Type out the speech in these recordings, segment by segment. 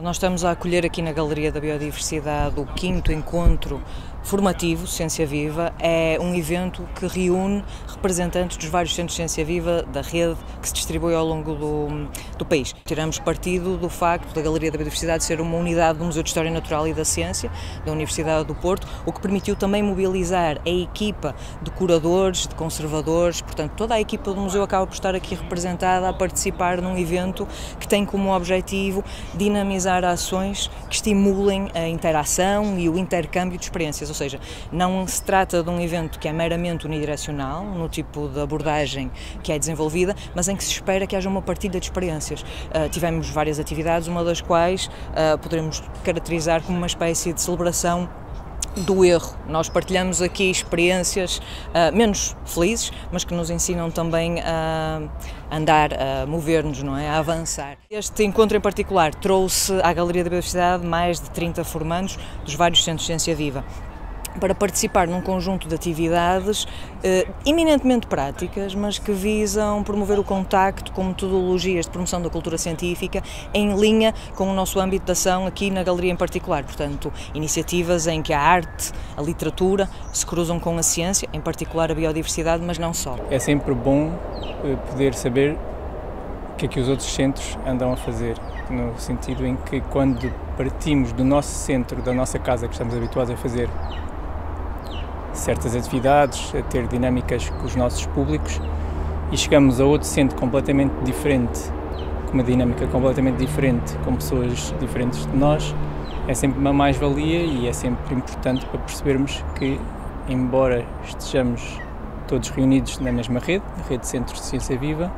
Nós estamos a acolher aqui na Galeria da Biodiversidade o quinto encontro formativo Ciência Viva. É um evento que reúne representantes dos vários centros de Ciência Viva da rede que se distribui ao longo do, do país. Tiramos partido do facto da Galeria da Biodiversidade ser uma unidade do Museu de História Natural e da Ciência da Universidade do Porto, o que permitiu também mobilizar a equipa de curadores, de conservadores, portanto toda a equipa do museu acaba por estar aqui representada a participar num evento que tem como objetivo dinamizar ações que estimulem a interação e o intercâmbio de experiências, ou seja, não se trata de um evento que é meramente unidirecional, no tipo de abordagem que é desenvolvida, mas em que se espera que haja uma partilha de experiências. Uh, tivemos várias atividades, uma das quais uh, poderemos caracterizar como uma espécie de celebração do erro. Nós partilhamos aqui experiências uh, menos felizes, mas que nos ensinam também a andar, a mover-nos, não é? A avançar. Este encontro em particular trouxe à Galeria da Biodiversidade mais de 30 formandos dos vários centros de ciência viva para participar num conjunto de atividades eh, eminentemente práticas, mas que visam promover o contacto com metodologias de promoção da cultura científica em linha com o nosso âmbito de ação aqui na galeria em particular. Portanto, iniciativas em que a arte, a literatura se cruzam com a ciência, em particular a biodiversidade, mas não só. É sempre bom eh, poder saber o que é que os outros centros andam a fazer, no sentido em que quando partimos do nosso centro, da nossa casa que estamos habituados a fazer certas atividades, a ter dinâmicas com os nossos públicos e chegamos a outro centro completamente diferente, com uma dinâmica completamente diferente, com pessoas diferentes de nós, é sempre uma mais-valia e é sempre importante para percebermos que, embora estejamos todos reunidos na mesma rede, a rede de Centros de Ciência Viva,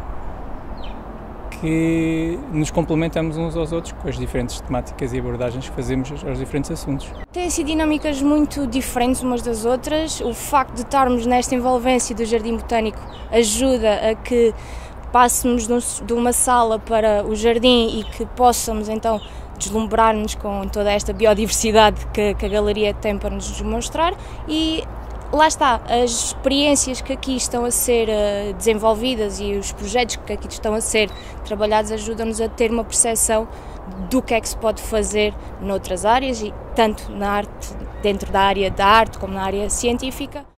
que nos complementamos uns aos outros com as diferentes temáticas e abordagens que fazemos aos diferentes assuntos. Têm sido dinâmicas muito diferentes umas das outras. O facto de estarmos nesta envolvência do Jardim Botânico ajuda a que passemos de uma sala para o jardim e que possamos então deslumbrar-nos com toda esta biodiversidade que, que a galeria tem para nos mostrar e lá está, as experiências que aqui estão a ser uh, desenvolvidas e os projetos que aqui estão a ser trabalhados ajudam-nos a ter uma percepção do que é que se pode fazer noutras áreas e tanto na arte, dentro da área da arte como na área científica.